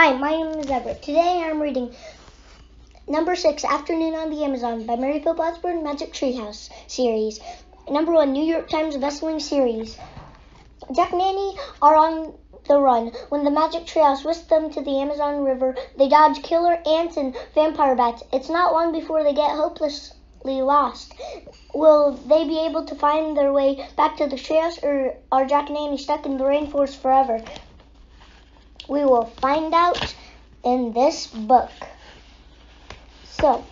Hi, my name is Everett. Today I'm reading number six, Afternoon on the Amazon by Mary Pope Osborne Magic Tree House series. Number one, New York Times bestselling series. Jack and Annie are on the run. When the magic treehouse whisks them to the Amazon River, they dodge killer ants and vampire bats. It's not long before they get hopelessly lost. Will they be able to find their way back to the treehouse, or are Jack and Annie stuck in the rainforest forever? We will find out in this book. So,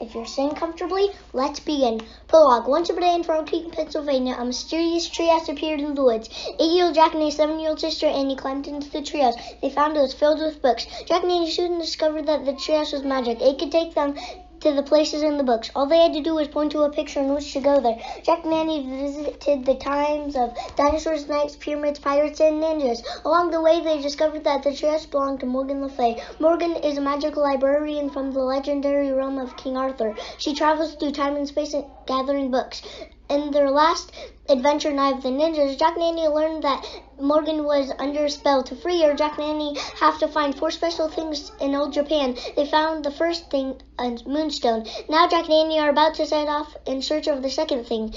if you're sitting comfortably, let's begin. Prologue. Once upon a day in Creek, Pennsylvania, a mysterious treehouse appeared in the woods. Eight-year-old Jack and his seven-year-old sister Annie climbed into the treehouse. They found it was filled with books. Jack and Annie soon discovered that the treehouse was magic. It could take them to the places in the books. All they had to do was point to a picture in which to go there. Jack and Annie visited the times of dinosaurs, knights, pyramids, pirates, and ninjas. Along the way, they discovered that the treehouse belonged to Morgan Le Fay. Morgan is a magical librarian from the legendary realm of King Arthur. She travels through time and space gathering books. In their last adventure, Night of the Ninjas, Jack and Annie learned that Morgan was under a spell. To free her, Jack and Annie have to find four special things in old Japan. They found the first thing, a moonstone. Now Jack and Annie are about to set off in search of the second thing.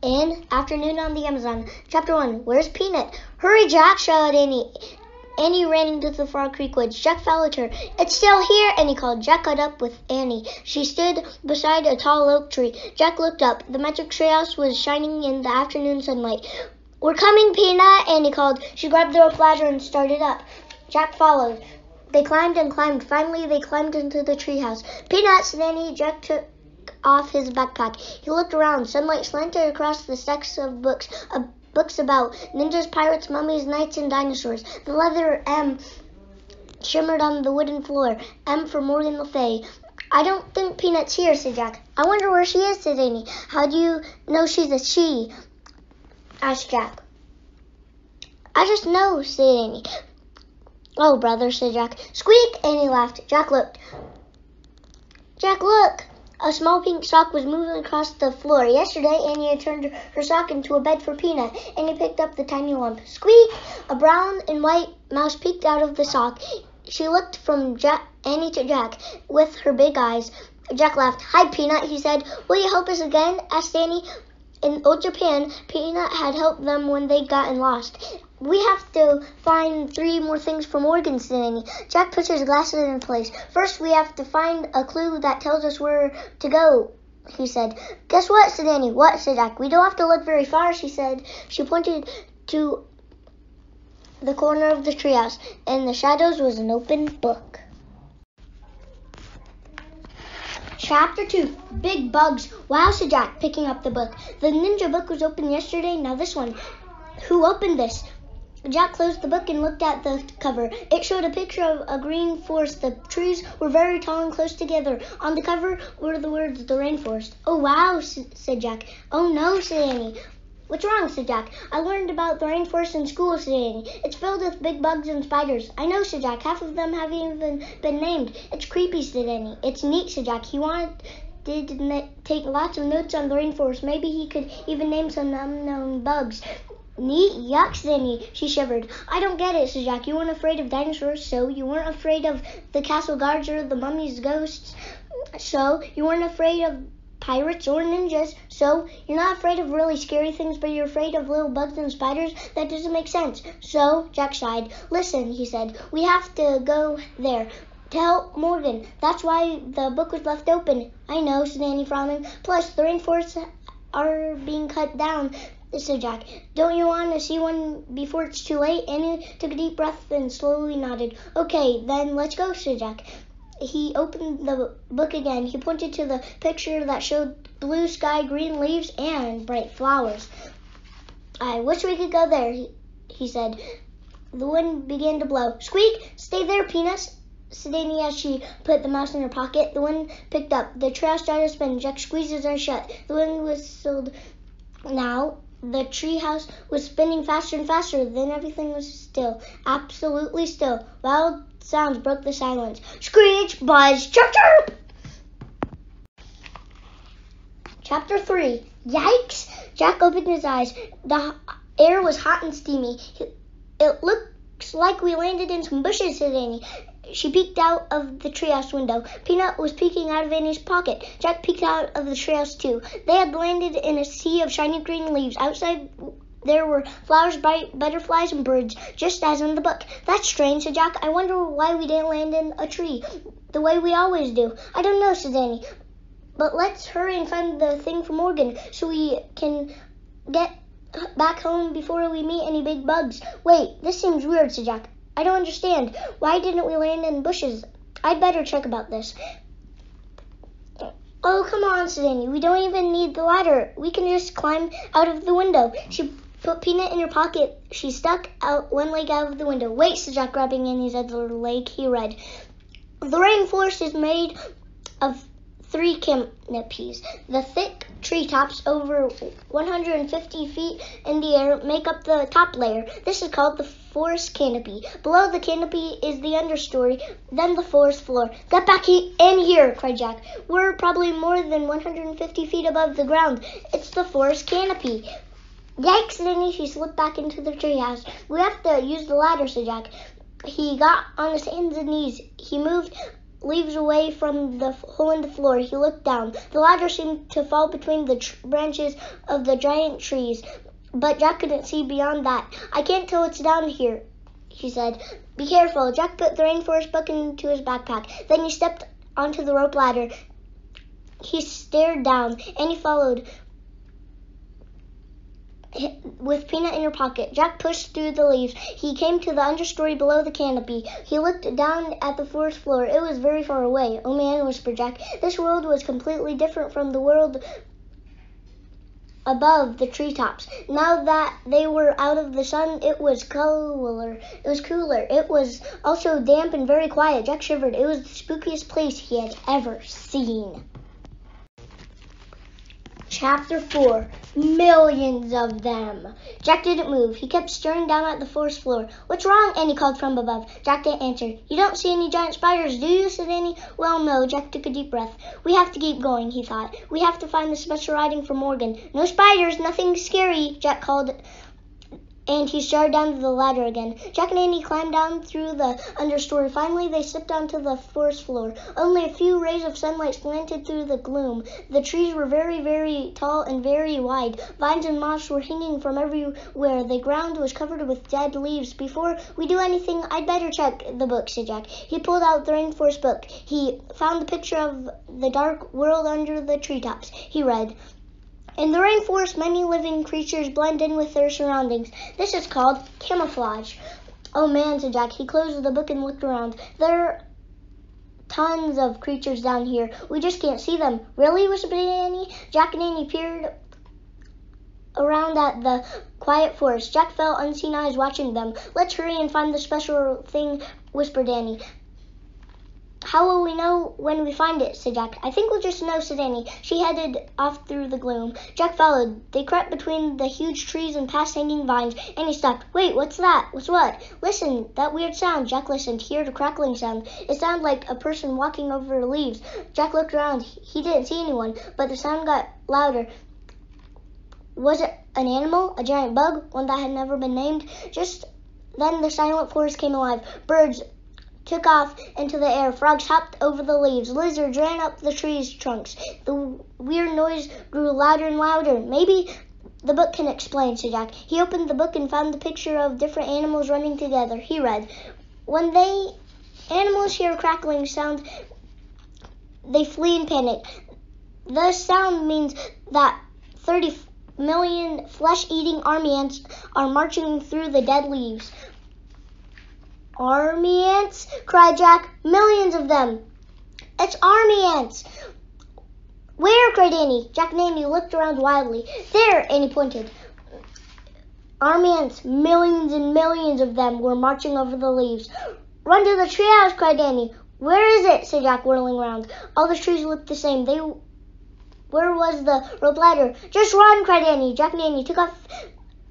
In Afternoon on the Amazon, Chapter 1, Where's Peanut? Hurry, Jack, shouted Annie. Annie ran into the Frog Creek woods. Jack followed her. It's still here, Annie called. Jack got up with Annie. She stood beside a tall oak tree. Jack looked up. The magic treehouse was shining in the afternoon sunlight. We're coming, Peanut, Annie called. She grabbed the rope ladder and started up. Jack followed. They climbed and climbed. Finally, they climbed into the treehouse. Peanut, said Annie. Jack took off his backpack. He looked around. Sunlight slanted across the stacks of books. A books about ninjas, pirates, mummies, knights, and dinosaurs. The letter M shimmered on the wooden floor. M for Morgan Le Fay. I don't think Peanut's here, said Jack. I wonder where she is, said Annie. How do you know she's a she? asked Jack. I just know, said Annie. Oh, brother, said Jack. Squeak! Annie laughed. Jack looked. Jack, look! A small pink sock was moving across the floor. Yesterday, Annie had turned her sock into a bed for Peanut. Annie picked up the tiny lump. Squeak! A brown and white mouse peeked out of the sock. She looked from Jack, Annie to Jack with her big eyes. Jack laughed. Hi, Peanut, he said. Will you help us again? asked Annie. In old Japan, Peanut had helped them when they'd gotten lost. We have to find three more things for Morgan, Annie. Jack puts his glasses in place. First, we have to find a clue that tells us where to go, he said. Guess what, said Annie. What, said Jack. We don't have to look very far, she said. She pointed to the corner of the treehouse. In the shadows was an open book. Chapter 2 Big Bugs. Wow, said Jack, picking up the book. The ninja book was open yesterday, now this one. Who opened this? Jack closed the book and looked at the cover. It showed a picture of a green forest. The trees were very tall and close together. On the cover were the words, the rainforest. Oh, wow, said Jack. Oh, no, said Annie. What's wrong, said Jack. I learned about the rainforest in school, said Annie. It's filled with big bugs and spiders. I know, said Jack. Half of them haven't even been named. It's creepy, said Annie. It's neat, said Jack. He wanted to take lots of notes on the rainforest. Maybe he could even name some unknown bugs. Neat yucks, Annie. She shivered. I don't get it, said Jack. You weren't afraid of dinosaurs, so you weren't afraid of the castle guards or the mummy's ghosts, so you weren't afraid of pirates or ninjas, so you're not afraid of really scary things, but you're afraid of little bugs and spiders? That doesn't make sense. So Jack sighed. Listen, he said, we have to go there. To help Morgan. That's why the book was left open. I know, said Annie frowning. Plus, the rainforests are being cut down said Jack. Don't you want to see one before it's too late? Annie took a deep breath and slowly nodded. Okay, then let's go, said Jack. He opened the book again. He pointed to the picture that showed blue sky, green leaves, and bright flowers. I wish we could go there, he, he said. The wind began to blow. Squeak! Stay there, Peanuts! said Annie as she put the mouse in her pocket. The wind picked up. The trash started to spin. Jack squeezed his eyes shut. The wind whistled. Now the treehouse was spinning faster and faster. Then everything was still, absolutely still. Loud sounds broke the silence. Screech, buzz, chirp, chirp! Chapter 3 Yikes! Jack opened his eyes. The air was hot and steamy. It looks like we landed in some bushes, said Annie. She peeked out of the treehouse window. Peanut was peeking out of Annie's pocket. Jack peeked out of the treehouse too. They had landed in a sea of shiny green leaves. Outside there were flowers, bright butterflies, and birds, just as in the book. That's strange, said Jack. I wonder why we didn't land in a tree, the way we always do. I don't know, said Annie. But let's hurry and find the thing for Morgan so we can get back home before we meet any big bugs. Wait, this seems weird, said Jack. I don't understand. Why didn't we land in bushes? I'd better check about this. Oh, come on, Annie. We don't even need the ladder. We can just climb out of the window. She put Peanut in her pocket. She stuck out one leg out of the window. Wait, said Jack, grabbing Annie's other leg. He read, The rainforest is made of three canopies. The thick treetops over 150 feet in the air make up the top layer. This is called the forest canopy. Below the canopy is the understory, then the forest floor. Get back he- in here, cried Jack. We're probably more than 150 feet above the ground. It's the forest canopy. Yikes, Denny, she slipped back into the treehouse. We have to use the ladder, said Jack. He got on his hands and knees. He moved leaves away from the hole in the floor. He looked down. The ladder seemed to fall between the tr- branches of the giant trees, but Jack couldn't see beyond that. I can't tell what's down here, he said. Be careful. Jack put the rainforest book into his backpack. Then he stepped onto the rope ladder. He stared down, and he followed with Peanut in her pocket. Jack pushed through the leaves. He came to the understory below the canopy. He looked down at the forest floor. It was very far away. Oh man, whispered Jack. This world was completely different from the world above the treetops. Now that they were out of the sun, it was cooler. It was cooler. It was also damp and very quiet. Jack shivered. It was the spookiest place he had ever seen. Chapter 4 Millions of them. Jack didn't move. He kept staring down at the forest floor. What's wrong? Annie called from above. Jack didn't answer. You don't see any giant spiders, do you? said Annie. Well, no. Jack took a deep breath. We have to keep going, he thought. We have to find the special writing for Morgan. No spiders, nothing scary, Jack called and he started down the ladder again. Jack and Annie climbed down through the understory. Finally, they slipped onto the forest floor. Only a few rays of sunlight slanted through the gloom. The trees were very, very tall and very wide. Vines and moss were hanging from everywhere. The ground was covered with dead leaves. Before we do anything, I'd better check the book, said Jack. He pulled out the rainforest book. He found the picture of the dark world under the treetops. He read, in the rainforest, many living creatures blend in with their surroundings. This is called camouflage. Oh man, said Jack. He closed the book and looked around. There are tons of creatures down here. We just can't see them. Really? whispered Annie. Jack and Annie peered around at the quiet forest. Jack felt unseen eyes watching them. Let's hurry and find the special thing, whispered Annie. How will we know when we find it? said Jack. I think we'll just know, said Annie. She headed off through the gloom. Jack followed. They crept between the huge trees and past hanging vines. Annie stopped. Wait, what's that? What's what? Listen, that weird sound. Jack listened. He heard a crackling sound. It sounded like a person walking over leaves. Jack looked around. He didn't see anyone, but the sound got louder. Was it an animal? A giant bug? One that had never been named? Just then the silent forest came alive. Birds took off into the air. Frogs hopped over the leaves. Lizards ran up the trees' trunks. The weird noise grew louder and louder. Maybe the book can explain, said Jack. He opened the book and found the picture of different animals running together. He read, When they animals hear a crackling sound, they flee in panic. The sound means that 30 million flesh-eating army ants are marching through the dead leaves. Army ants? cried Jack. Millions of them. It's army ants. Where? cried Annie. Jack and Annie looked around wildly. There, Annie pointed. Army ants, millions and millions of them, were marching over the leaves. Run to the treehouse, cried Annie. Where is it? said Jack, whirling around. All the trees looked the same. They where was the rope ladder? Just run, cried Annie. Jack and Annie took off.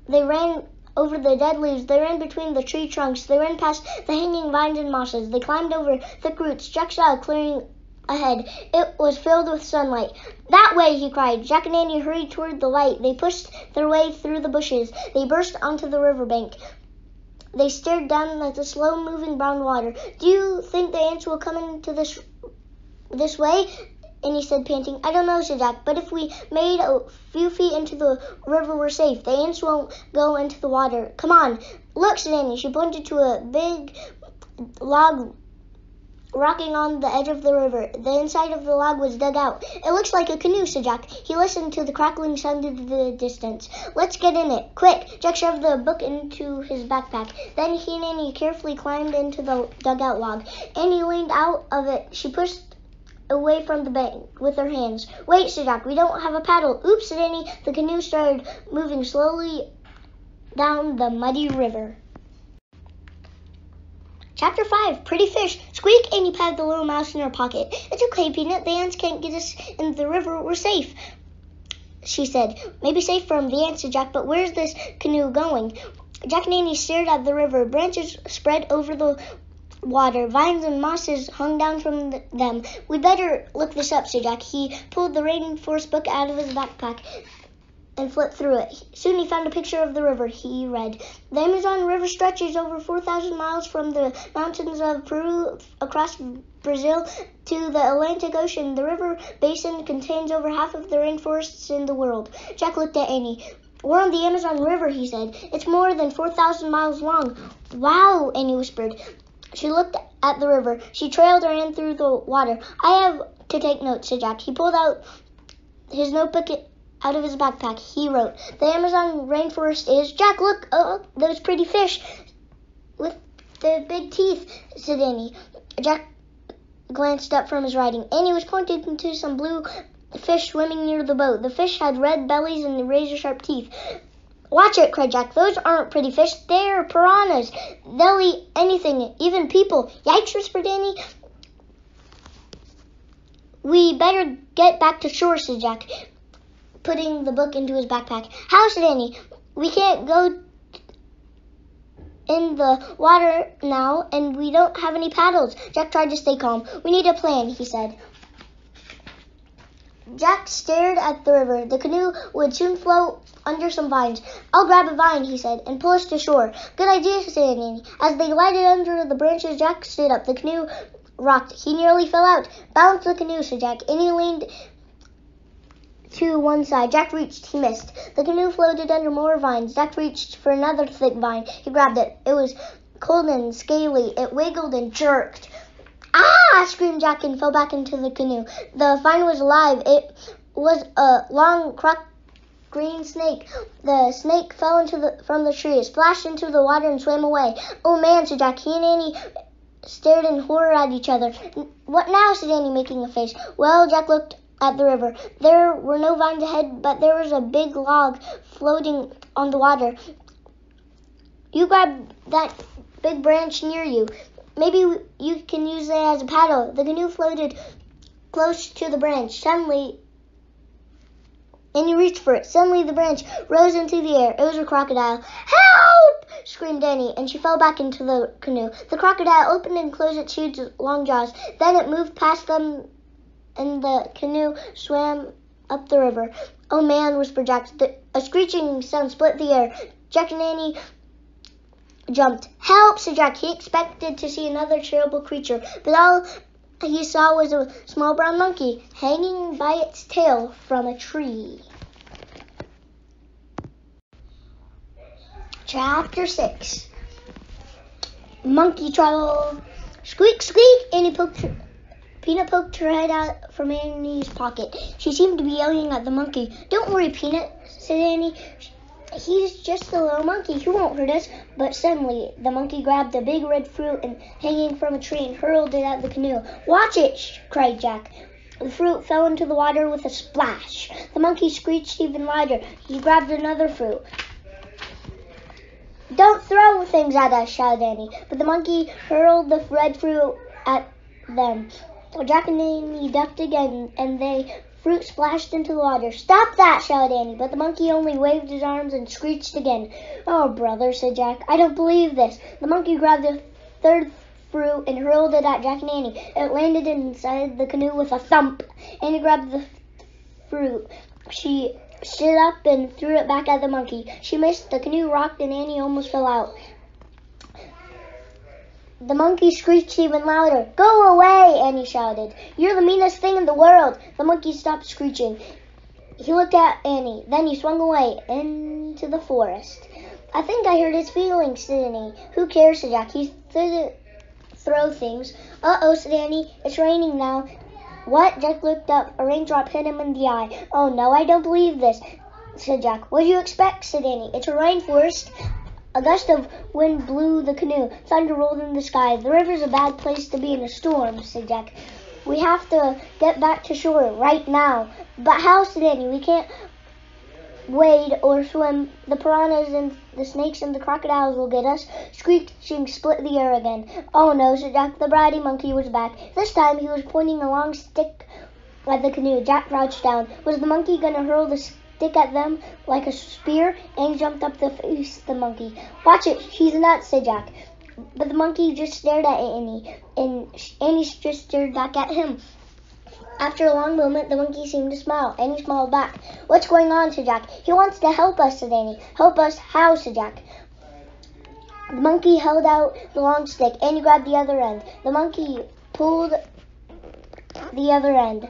They ran over the dead leaves. They ran between the tree trunks. They ran past the hanging vines and mosses. They climbed over thick roots. Jack saw a clearing ahead. It was filled with sunlight. That way, he cried. Jack and Annie hurried toward the light. They pushed their way through the bushes. They burst onto the riverbank. They stared down at the slow-moving brown water. Do you think the ants will come into this this way? And he said, panting, I don't know, said Jack, but if we made a few feet into the river, we're safe. The ants won't go into the water. Come on. Look, said Annie. She pointed to a big log rocking on the edge of the river. The inside of the log was dug out. It looks like a canoe, said Jack. He listened to the crackling sound in the distance. Let's get in it. Quick! Jack shoved the book into his backpack. Then he and Annie carefully climbed into the dugout log. Annie leaned out of it. She pushed away from the bank with her hands. Wait, said Jack. We don't have a paddle. Oops, said Annie. The canoe started moving slowly down the muddy river. Chapter 5 Pretty Fish. Squeak! Annie patted the little mouse in her pocket. It's okay, Peanut. The ants can't get us in the river. We're safe, she said. Maybe safe from the ants, said Jack, but where's this canoe going? Jack and Annie stared at the river. Branches spread over the water. Vines and mosses hung down from the, them. We'd better look this up, said Jack. He pulled the Rainforest book out of his backpack and flipped through it. Soon he found a picture of the river. He read, The Amazon River stretches over 4,000 miles from the mountains of Peru across Brazil to the Atlantic Ocean. The river basin contains over half of the rainforests in the world. Jack looked at Annie. We're on the Amazon River, he said. It's more than 4,000 miles long. Wow, Annie whispered. She looked at the river. She trailed her hand through the water. I have to take notes, said Jack. He pulled out his notebook out of his backpack. He wrote, The Amazon rainforest is. Jack, look, oh, those pretty fish with the big teeth, said Annie. Jack glanced up from his writing. Annie was pointing to some blue fish swimming near the boat. The fish had red bellies and razor sharp teeth. Watch it, cried Jack. Those aren't pretty fish. They're piranhas. They'll eat anything, even people. Yikes, whispered Annie. We better get back to shore, said Jack putting the book into his backpack. How, said Annie? We can't go in the water now, and we don't have any paddles. Jack tried to stay calm. We need a plan, he said. Jack stared at the river. The canoe would soon float under some vines. I'll grab a vine, he said, and pull us to shore. Good idea, said Annie. As they glided under the branches, Jack stood up. The canoe rocked. He nearly fell out. Balance the canoe, said Jack. Annie leaned to one side. Jack reached. He missed. The canoe floated under more vines. Jack reached for another thick vine. He grabbed it. It was cold and scaly. It wiggled and jerked. Ah! screamed Jack and fell back into the canoe. The vine was alive. It was a long, cracked green snake. The snake fell into the from the tree. Splashed into the water and swam away. Oh man, said Jack. He and Annie stared in horror at each other. What now? said Annie, making a face. Well, Jack looked at the river. There were no vines ahead, but there was a big log floating on the water. You grab that big branch near you. Maybe you can use it as a paddle. The canoe floated close to the branch. Suddenly, and you reached for it. Suddenly, the branch rose into the air. It was a crocodile. Help! screamed Annie, and she fell back into the canoe. The crocodile opened and closed its huge, long jaws. Then it moved past them and the canoe swam up the river. Oh man, whispered Jack. The, a screeching sound split the air. Jack and Annie jumped. Help, said Jack. He expected to see another terrible creature, but all he saw was a small brown monkey hanging by its tail from a tree. Chapter 6 Monkey Trouble. Squeak, squeak, Annie poked Peanut poked her head out from Annie's pocket. She seemed to be yelling at the monkey. Don't worry, Peanut, said Annie. He's just a little monkey. He won't hurt us. But suddenly, the monkey grabbed a big red fruit and hanging from a tree and hurled it at the canoe. Watch it! cried Jack. The fruit fell into the water with a splash. The monkey screeched even louder. He grabbed another fruit. Don't throw things at us, shouted Annie. But the monkey hurled the red fruit at them. Jack and Annie ducked again, and the fruit splashed into the water. Stop that! shouted Annie, but the monkey only waved his arms and screeched again. Oh, brother, said Jack, I don't believe this. The monkey grabbed the third fruit and hurled it at Jack and Annie. It landed inside the canoe with a thump. Annie grabbed the fruit. She stood up and threw it back at the monkey. She missed. The canoe rocked and Annie almost fell out. The monkey screeched even louder. Go away, Annie shouted. You're the meanest thing in the world. The monkey stopped screeching. He looked at Annie. Then he swung away into the forest. I think I hurt his feelings, said Annie. Who cares, said Jack. He threw, throw things. Uh-oh, said Annie. It's raining now. What? Jack looked up. A raindrop hit him in the eye. Oh, no, I don't believe this, said Jack. What do you expect, said Annie. It's a rainforest. A gust of wind blew the canoe. Thunder rolled in the sky. The river's a bad place to be in a storm, said Jack. We have to get back to shore right now. But how, said Annie? We can't wade or swim. The piranhas and the snakes and the crocodiles will get us. Screeching split the air again. Oh no, said Jack. The bratty monkey was back. This time he was pointing a long stick at the canoe. Jack crouched down. Was the monkey going to hurl the stick at them like a spear? and jumped up to face the monkey. Watch it, he's nuts, said Jack. But the monkey just stared at Annie, and Annie just stared back at him. After a long moment, the monkey seemed to smile. Annie smiled back. What's going on? said Jack. He wants to help us, said Annie. Help us? How? said Jack. The monkey held out the long stick. And Annie grabbed the other end. The monkey pulled the other end.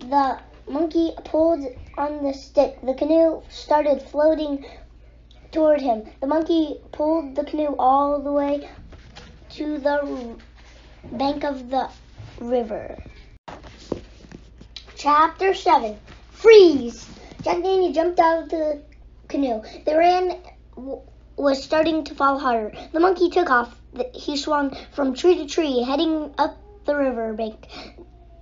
The monkey pulled on the stick. The canoe started floating toward him. The monkey pulled the canoe all the way to the bank of the river. Chapter 7 Freeze! Jack and Annie jumped out of the canoe. The ran, was starting to fall harder. The monkey took off. He swung from tree to tree, heading up the river bank.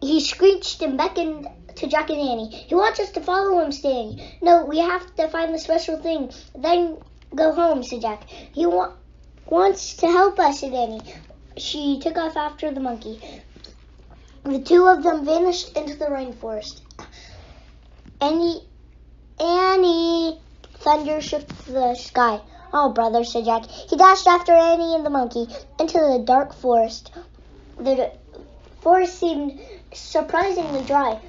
He screeched and beckoned to Jack and Annie. He wants us to follow him, Stan. No, we have to find the special thing, then go home, said Jack. He wa- wants to help us, said Annie. She took off after the monkey. The two of them vanished into the rainforest. Annie, Annie, thunder shook the sky. Oh, brother, said Jack. He dashed after Annie and the monkey into the dark forest. The forest seemed surprisingly dry.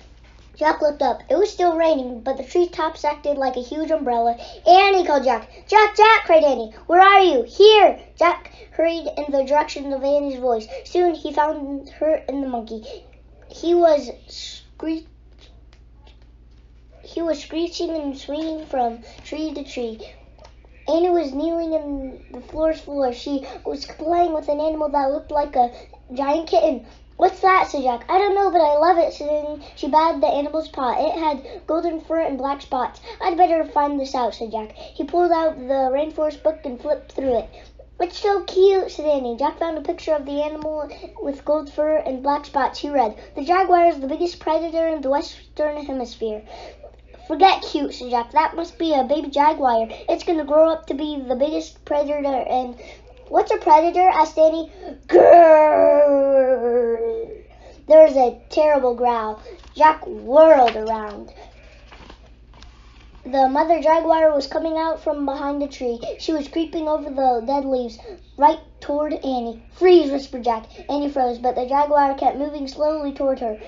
Jack looked up. It was still raining, but the treetops acted like a huge umbrella. Annie called Jack. Jack, Jack, cried Annie. Where are you? Here! Jack hurried in the direction of Annie's voice. Soon he found her and the monkey. He was screech he was screeching and swinging from tree to tree. Annie was kneeling in the floor's floor. She was playing with an animal that looked like a giant kitten. What's that? said Jack. I don't know, but I love it. So she batted the animal's paw. It had golden fur and black spots. I'd better find this out, said Jack. He pulled out the rainforest book and flipped through it. It's so cute, said Annie. Jack found a picture of the animal with gold fur and black spots. He read, The jaguar is the biggest predator in the western hemisphere. Forget cute, said Jack. That must be a baby jaguar. It's going to grow up to be the biggest predator and... What's a predator? asked Annie. Grrr. There was a terrible growl. Jack whirled around. The mother jaguar was coming out from behind a tree. She was creeping over the dead leaves right toward Annie. Freeze, whispered Jack. Annie froze, but the jaguar kept moving slowly toward her.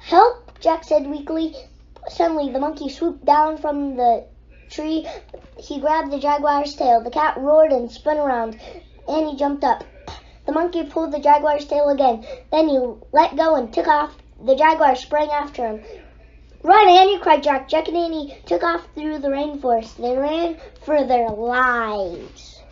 Help, Jack said weakly. Suddenly, the monkey swooped down from the tree. He grabbed the jaguar's tail. The cat roared and spun around. Annie jumped up. The monkey pulled the jaguar's tail again. Then he let go and took off. The jaguar sprang after him. Run, Annie! cried Jack. Jack and Annie took off through the rainforest. They ran for their lives.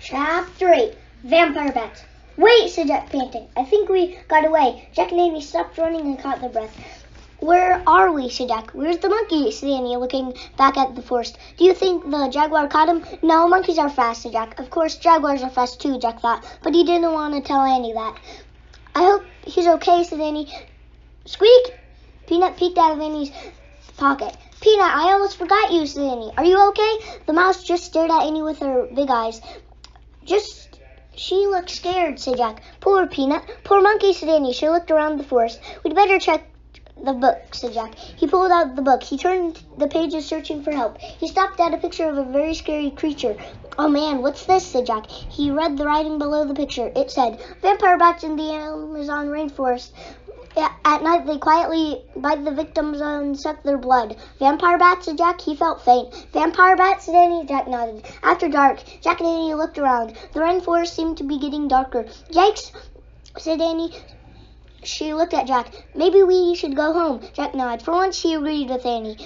Chapter 8 Vampire Bats. Wait, said Jack, panting. I think we got away. Jack and Annie stopped running and caught their breath. Where are we? said Jack. Where's the monkey? said Annie, looking back at the forest. Do you think the jaguar caught him? No, monkeys are fast, said Jack. Of course, jaguars are fast too, Jack thought, but he didn't want to tell Annie that. I hope he's okay, said Annie. Squeak! Peanut peeked out of Annie's pocket. Peanut, I almost forgot you, said Annie. Are you okay? The mouse just stared at Annie with her big eyes. Just, she looked scared, said Jack. Poor Peanut. Poor monkey, said Annie. She looked around the forest. We'd better check the book, said Jack. He pulled out the book. He turned the pages searching for help. He stopped at a picture of a very scary creature. Oh man, what's this? said Jack. He read the writing below the picture. It said, Vampire bats in the Amazon rainforest At night, they quietly bite the victims and suck their blood. Vampire bats, said Jack. He felt faint. Vampire bats, said Annie. Jack nodded. After dark, Jack and Annie looked around. The rainforest seemed to be getting darker. Yikes, said Annie. She looked at Jack. Maybe we should go home. Jack nodded. For once, he agreed with Annie.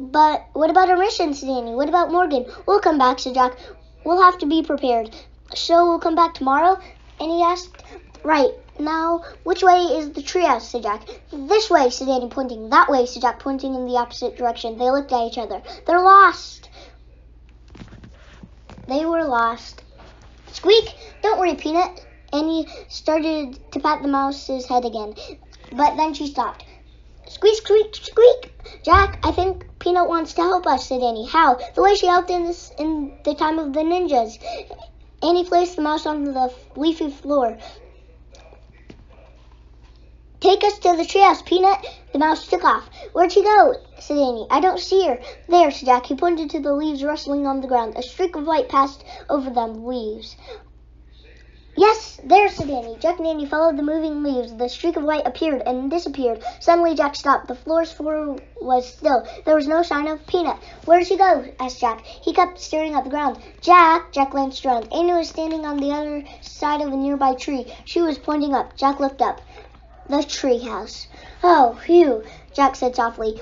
But what about our mission, said Annie? What about Morgan? We'll come back, said Jack. We'll have to be prepared. So we'll come back tomorrow? Annie asked. Right. Now, which way is the treehouse? said Jack. This way, said Annie, pointing. That way, said Jack, pointing in the opposite direction. They looked at each other. They're lost. They were lost. Squeak! Don't worry, Peanut. Annie started to pat the mouse's head again, but then she stopped. Squeak, squeak, squeak! Jack, I think Peanut wants to help us, said Annie. How? The way she helped in this in the time of the ninjas. Annie placed the mouse on the leafy floor. Take us to the treehouse, Peanut. The mouse took off. Where'd she go? said Annie. I don't see her. There, said Jack. He pointed to the leaves rustling on the ground. A streak of light passed over them leaves. Yes, there, said Annie. Jack and Annie followed the moving leaves. The streak of light appeared and disappeared. Suddenly, Jack stopped. The floor's floor was still. There was no sign of Peanut. Where did she go? asked Jack. He kept staring at the ground. Jack! Jack glanced around. Annie was standing on the other side of a nearby tree. She was pointing up. Jack looked up. The treehouse. Oh, phew, Jack said softly.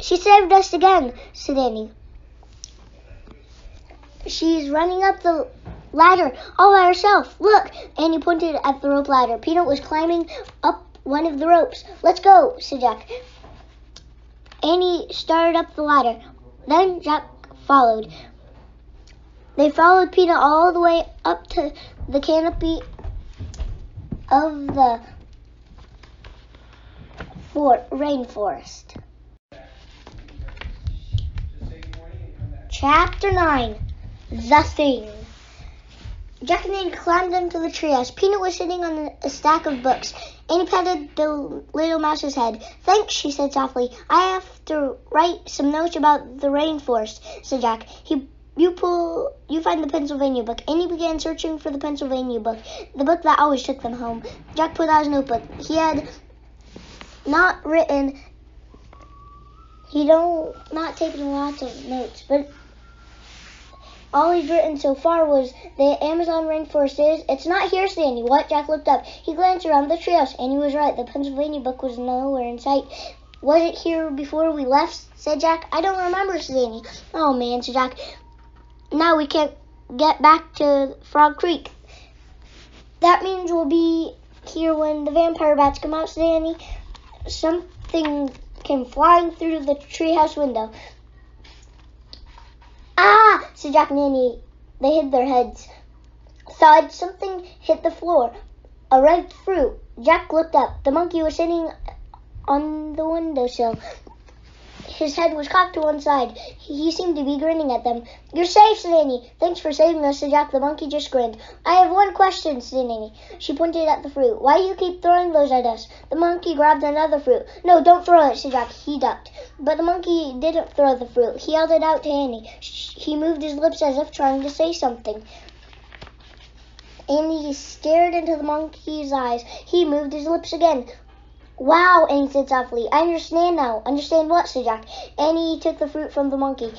She saved us again, said Annie. She's running up the ladder all by herself. Look! Annie pointed at the rope ladder. Peanut was climbing up one of the ropes. Let's go, said Jack. Annie started up the ladder. Then Jack followed. They followed Peanut all the way up to the canopy of the for- rainforest. Chapter 9 The Thing Jack and Annie climbed into the treehouse. Peanut was sitting on a stack of books. Annie patted the little mouse's head. Thanks, she said softly. I have to write some notes about the rainforest, said Jack. He you pull you find the Pennsylvania book. Annie began searching for the Pennsylvania book, the book that always took them home. Jack pulled out his notebook. He had not written he don't not taken lots of notes, but all he's written so far was the Amazon rainforest is. It's not here, said Annie. What? Jack looked up. He glanced around the treehouse, and he was right. The Pennsylvania book was nowhere in sight. Was it here before we left? said Jack. I don't remember, said Annie. Oh man, said Jack. Now we can't get back to Frog Creek. That means we'll be here when the vampire bats come out, said Annie. Something came flying through the treehouse window. Ah! said Jack and Annie. They hid their heads. Thud! Something hit the floor. A red fruit. Jack looked up. The monkey was sitting on the windowsill. His head was cocked to one side. He seemed to be grinning at them. You're safe, said Annie. Thanks for saving us, said Jack. The monkey just grinned. I have one question, said Annie. She pointed at the fruit. Why do you keep throwing those at us? The monkey grabbed another fruit. No, don't throw it, said Jack. He ducked. But the monkey didn't throw the fruit. He held it out to Annie. He moved his lips as if trying to say something. Annie stared into the monkey's eyes. He moved his lips again. Wow, Annie said softly. I understand now. Understand what? said Jack. Annie took the fruit from the monkey.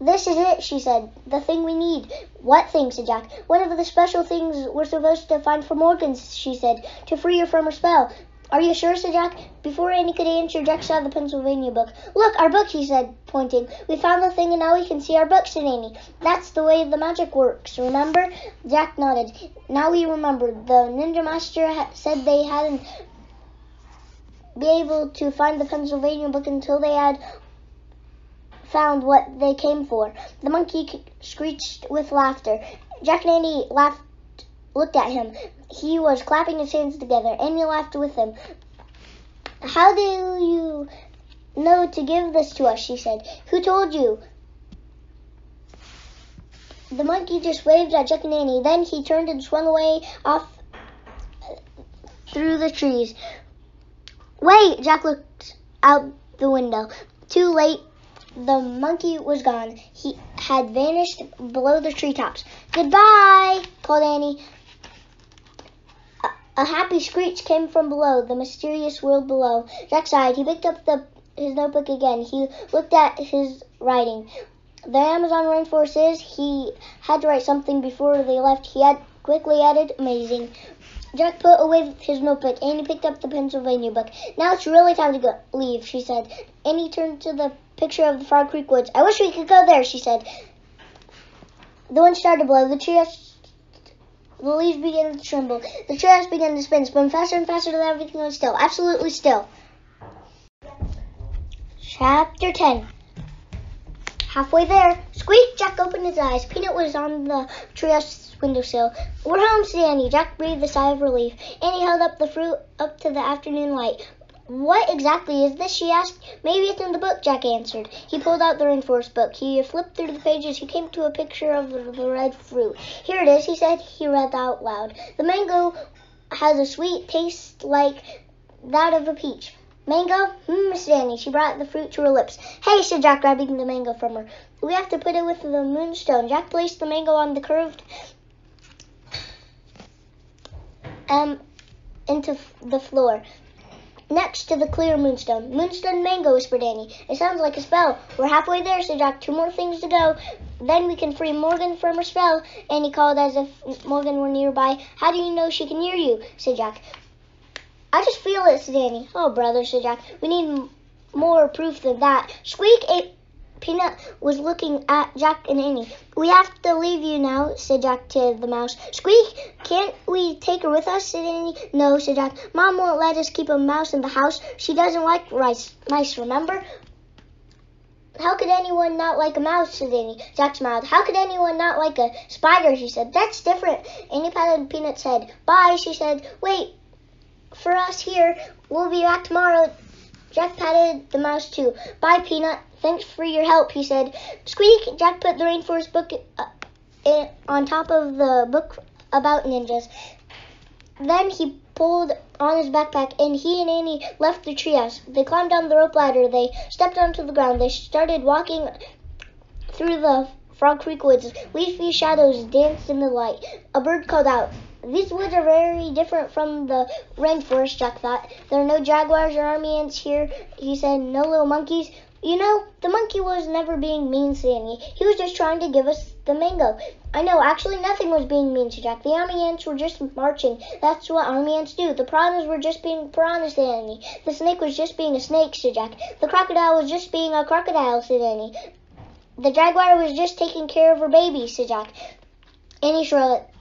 This is it, she said. The thing we need. What thing? said Jack. One of the special things we're supposed to find for Morgan, she said, to free her from her spell. Are you sure? said Jack. Before Annie could answer, Jack saw the Pennsylvania book. Look, our book, he said, pointing. We found the thing and now we can see our book, said Annie. That's the way the magic works, remember? Jack nodded. Now he remembered. The ninja master said they hadn't be able to find the Pennsylvania book until they had found what they came for. The monkey screeched with laughter. Jack and Annie laughed, looked at him. He was clapping his hands together. Annie laughed with him. How do you know to give this to us? she said. Who told you? The monkey just waved at Jack and Annie. Then he turned and swung away off through the trees. Wait! Jack looked out the window. Too late. The monkey was gone. He had vanished below the treetops. Goodbye, called Annie. A happy screech came from below, the mysterious world below. Jack sighed. He picked up the, his notebook again. He looked at his writing. The Amazon rainforest is. He had to write something before they left. He had quickly added, amazing. Jack put away his notebook. Annie picked up the Pennsylvania book. Now it's really time to go leave, she said. Annie turned to the picture of the Frog Creek woods. I wish we could go there, she said. The wind started to blow. The trees, the leaves began to tremble. The trees began to spin, spin faster and faster than everything was still, absolutely still. Chapter 10 Halfway there, squeak! Jack opened his eyes. Peanut was on the treehouse windowsill. We're home, said Annie. Jack breathed a sigh of relief. Annie held up the fruit up to the afternoon light. What exactly is this? she asked. Maybe it's in the book, Jack answered. He pulled out the rainforest book. He flipped through the pages. He came to a picture of the red fruit. Here it is, he said. He read out loud. The mango has a sweet taste like that of a peach. Mango? Hmm, Miss Annie. She brought the fruit to her lips. Hey, said Jack, grabbing the mango from her. We have to put it with the moonstone. Jack placed the mango on the curved um into the floor next to the clear moonstone. Moonstone mango, whispered Annie. It sounds like a spell. We're halfway there, said Jack. Two more things to go. Then we can free Morgan from her spell. Annie called as if Morgan were nearby. How do you know she can hear you? said Jack. I just feel it, said Annie. Oh, brother, said Jack. We need more proof than that. Squeak! It Peanut was looking at Jack and Annie. We have to leave you now, said Jack to the mouse. Squeak, can't we take her with us, said Annie. No, said Jack. Mom won't let us keep a mouse in the house. She doesn't like rice, mice, remember? How could anyone not like a mouse, said Annie. Jack smiled. How could anyone not like a spider, she said. That's different. Annie patted Peanut's head. Bye, she said. Wait for us here. We'll be back tomorrow. Jack patted the mouse too. Bye, Peanut. Thanks for your help, he said. Squeak! Jack put the rainforest book uh, on top of the book about ninjas. Then he pulled on his backpack, and he and Annie left the treehouse. They climbed down the rope ladder. They stepped onto the ground. They started walking through the Frog Creek woods. Leafy shadows danced in the light. A bird called out. These woods are very different from the rainforest, Jack thought. There are no jaguars or army ants here, he said. No little monkeys. You know, the monkey was never being mean, said Annie. He was just trying to give us the mango. I know, actually nothing was being mean to Jack. The army ants were just marching. That's what army ants do. The piranhas were just being piranhas, said Annie. The snake was just being a snake, said Jack. The crocodile was just being a crocodile, said Annie. The jaguar was just taking care of her baby, said Jack. Annie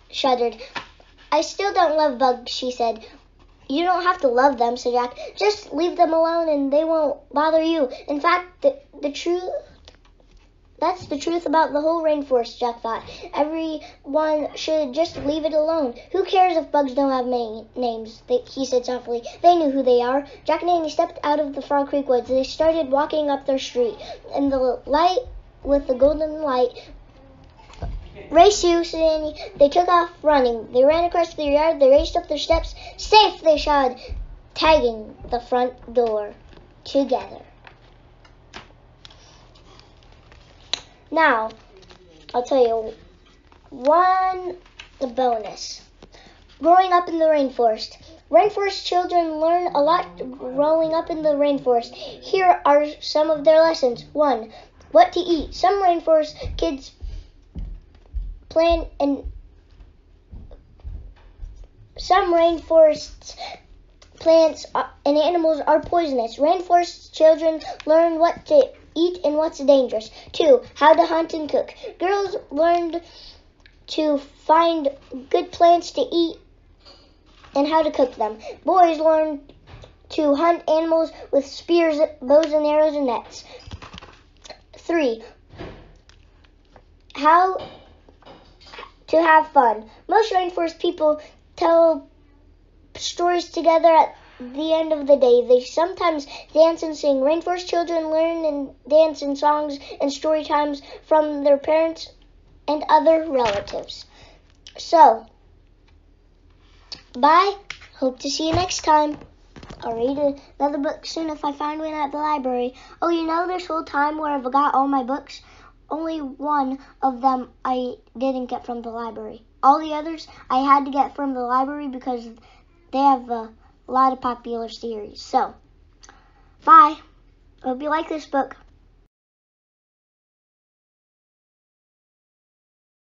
shuddered. I still don't love bugs, she said. You don't have to love them, said Jack. Just leave them alone and they won't bother you. In fact, the, the truth that's the truth about the whole rainforest, Jack thought. Everyone should just leave it alone. Who cares if bugs don't have names? They, he said softly. They knew who they are. Jack and Annie stepped out of the Frog Creek woods. They started walking up their street. In the light, with the golden light, Race you, Annie. They took off running. They ran across the yard. They raced up the steps. Safe, they shouted, tagging the front door together. Now, I'll tell you one the bonus. Growing up in the rainforest. Rainforest children learn a lot growing up in the rainforest. Here are some of their lessons. One, what to eat. Some rainforest kids plant and some rainforests plants and animals are poisonous. Rainforest children learn what to eat and what's dangerous. Two, how to hunt and cook. Girls learned to find good plants to eat and how to cook them. Boys learned to hunt animals with spears, bows and arrows and nets. Three, how to have fun. Most rainforest people tell stories together at the end of the day. They sometimes dance and sing. Rainforest children learn and dance in songs and story times from their parents and other relatives. So, bye. Hope to see you next time. I'll read another book soon if I find one at the library. Oh, you know, this whole time where I've got all my books, only one of them I didn't get from the library. All the others I had to get from the library because they have a lot of popular series. So, bye. Hope you like this book.